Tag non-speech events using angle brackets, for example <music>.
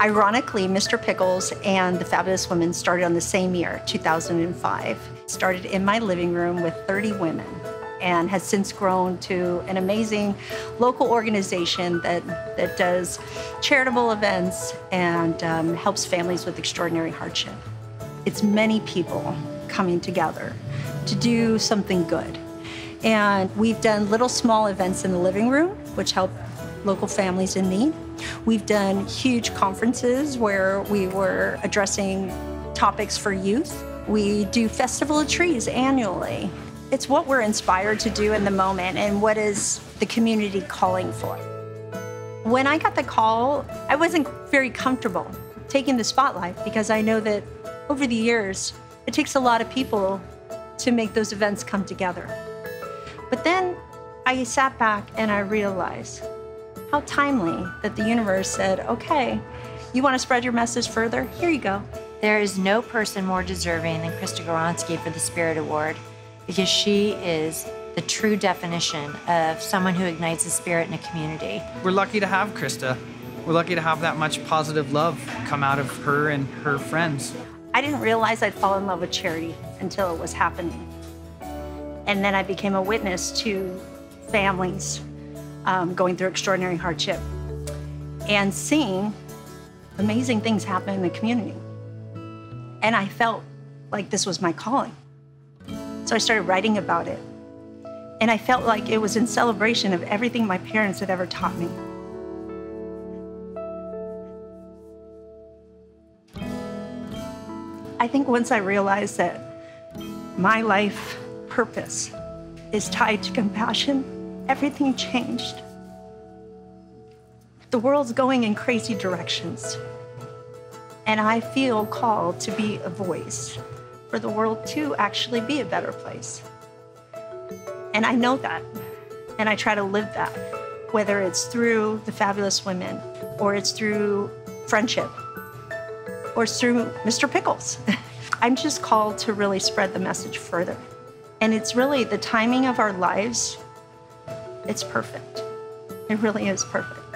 Ironically, Mr. Pickles and the Fabulous Women started on the same year, 2005. Started in my living room with 30 women and has since grown to an amazing local organization that, that does charitable events and um, helps families with extraordinary hardship. It's many people coming together to do something good. And we've done little small events in the living room, which help local families in need. We've done huge conferences where we were addressing topics for youth. We do Festival of Trees annually. It's what we're inspired to do in the moment and what is the community calling for. When I got the call, I wasn't very comfortable taking the spotlight because I know that over the years, it takes a lot of people to make those events come together. But then I sat back and I realized how timely that the universe said, okay, you want to spread your message further? Here you go. There is no person more deserving than Krista Gawronski for the Spirit Award because she is the true definition of someone who ignites the spirit in a community. We're lucky to have Krista. We're lucky to have that much positive love come out of her and her friends. I didn't realize I'd fall in love with charity until it was happening. And then I became a witness to families um, going through extraordinary hardship and seeing amazing things happen in the community. And I felt like this was my calling. So I started writing about it. And I felt like it was in celebration of everything my parents had ever taught me. I think once I realized that my life purpose is tied to compassion, everything changed. The world's going in crazy directions. And I feel called to be a voice for the world to actually be a better place. And I know that. And I try to live that, whether it's through the fabulous women or it's through friendship or it's through Mr. Pickles. <laughs> I'm just called to really spread the message further. And it's really the timing of our lives, it's perfect. It really is perfect.